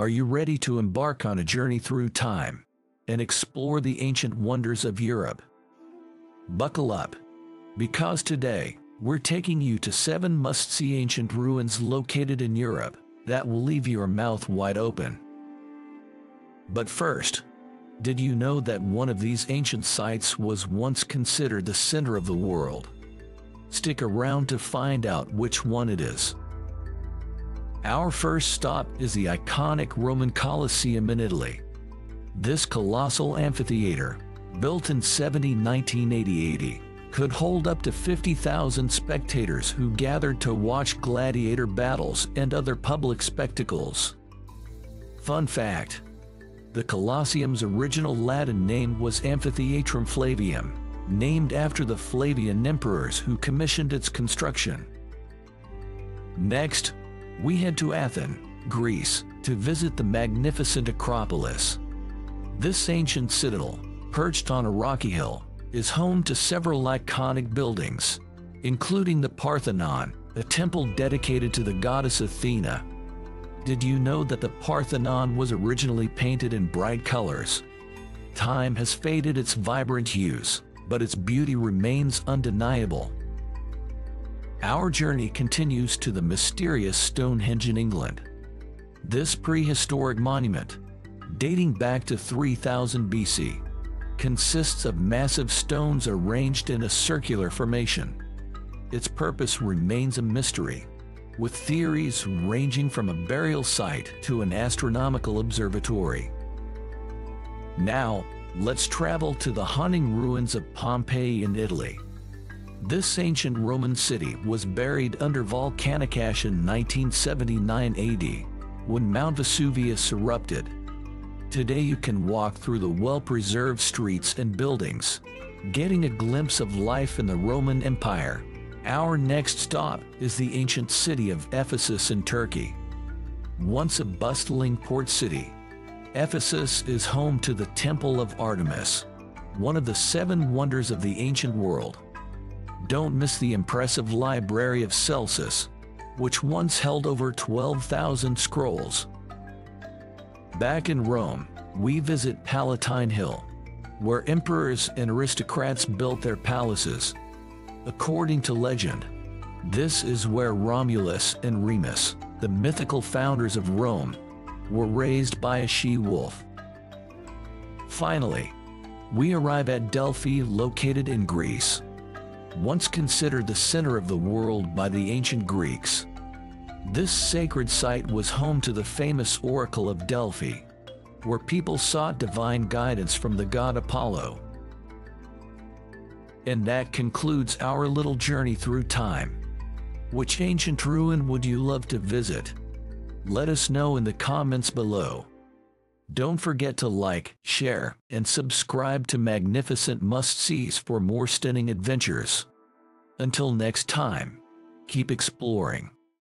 Are you ready to embark on a journey through time and explore the ancient wonders of Europe? Buckle up, because today we're taking you to seven must see ancient ruins located in Europe that will leave your mouth wide open. But first, did you know that one of these ancient sites was once considered the center of the world? Stick around to find out which one it is. Our first stop is the iconic Roman Colosseum in Italy. This colossal amphitheater, built in 70 1980, could hold up to 50,000 spectators who gathered to watch gladiator battles and other public spectacles. Fun fact the Colosseum's original Latin name was Amphitheatrum Flavium, named after the Flavian emperors who commissioned its construction. Next, we head to Athens, Greece, to visit the magnificent Acropolis. This ancient citadel, perched on a rocky hill, is home to several iconic buildings, including the Parthenon, a temple dedicated to the goddess Athena, did you know that the Parthenon was originally painted in bright colors? Time has faded its vibrant hues, but its beauty remains undeniable. Our journey continues to the mysterious Stonehenge in England. This prehistoric monument, dating back to 3000 BC, consists of massive stones arranged in a circular formation. Its purpose remains a mystery, with theories ranging from a burial site to an astronomical observatory. Now, let's travel to the haunting ruins of Pompeii in Italy. This ancient Roman city was buried under volcanic ash in 1979 AD, when Mount Vesuvius erupted. Today you can walk through the well-preserved streets and buildings, getting a glimpse of life in the Roman Empire. Our next stop is the ancient city of Ephesus in Turkey. Once a bustling port city, Ephesus is home to the Temple of Artemis, one of the seven wonders of the ancient world. Don't miss the impressive Library of Celsus, which once held over 12,000 scrolls. Back in Rome, we visit Palatine Hill, where emperors and aristocrats built their palaces According to legend, this is where Romulus and Remus, the mythical founders of Rome, were raised by a she-wolf. Finally, we arrive at Delphi located in Greece. Once considered the center of the world by the ancient Greeks, this sacred site was home to the famous Oracle of Delphi, where people sought divine guidance from the god Apollo. And that concludes our little journey through time. Which ancient ruin would you love to visit? Let us know in the comments below. Don't forget to like, share, and subscribe to Magnificent Must-Sees for more stunning adventures. Until next time, keep exploring.